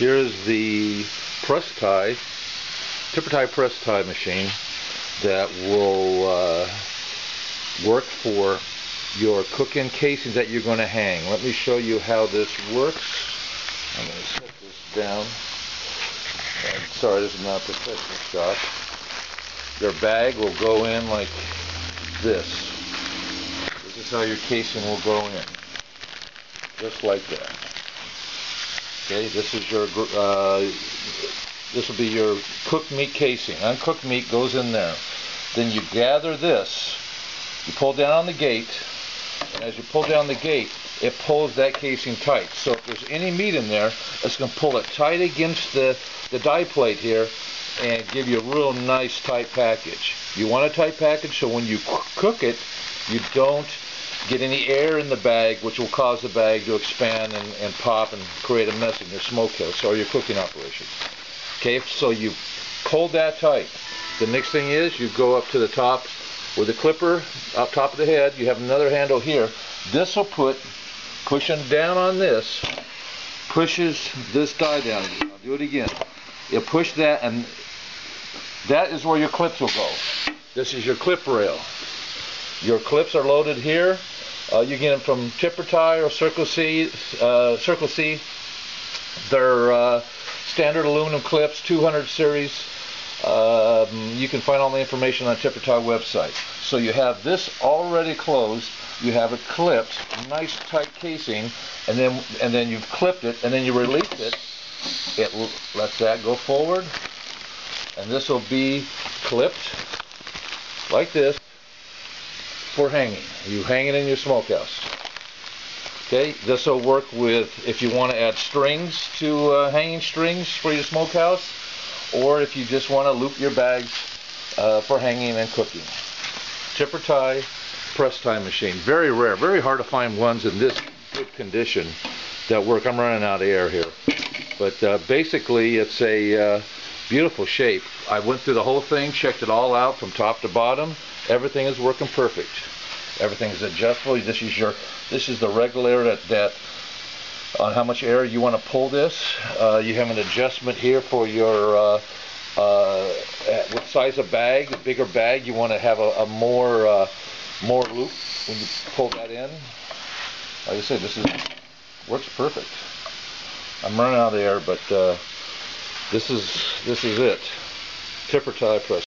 Here's the press tie, tipper tie press tie machine that will uh, work for your cook-in casings that you're going to hang. Let me show you how this works. I'm going to set this down. And sorry, this is not a professional shot. Your bag will go in like this. This is how your casing will go in. Just like that. Okay, this is your, uh, this will be your cooked meat casing. Uncooked meat goes in there. Then you gather this, you pull down on the gate, and as you pull down the gate, it pulls that casing tight. So if there's any meat in there, it's going to pull it tight against the, the die plate here and give you a real nice tight package. You want a tight package so when you cook it, you don't get any air in the bag which will cause the bag to expand and, and pop and create a mess in your smokehouse or your cooking operation. Okay, so you pull that tight. The next thing is you go up to the top with a clipper up top of the head. You have another handle here. This will put, pushing down on this, pushes this die down. I'll do it again. You push that and that is where your clips will go. This is your clip rail. Your clips are loaded here. Uh, you get them from Tipper Tie or Circle C. Uh, Circle C. They're uh, standard aluminum clips, 200 series. Um, you can find all the information on Tipper Tie website. So you have this already closed. You have it clipped, nice tight casing, and then and then you've clipped it, and then you release it. It lets that go forward, and this will be clipped like this for hanging. You hang it in your smokehouse. Okay, this will work with if you want to add strings to uh, hanging strings for your smokehouse, or if you just want to loop your bags uh, for hanging and cooking. Tipper tie, press tie machine. Very rare, very hard to find ones in this good condition that work. I'm running out of air here. But uh, basically, it's a uh, beautiful shape. I went through the whole thing, checked it all out from top to bottom. Everything is working perfect. Everything is adjustable. This is your, this is the regulator that, that on how much air you want to pull this. Uh, you have an adjustment here for your uh, uh, what size of bag. Bigger bag, you want to have a, a more uh, more loop when you pull that in. Like I said, this is works perfect. I'm running out of air, but uh, this is this is it. Tipper tie press.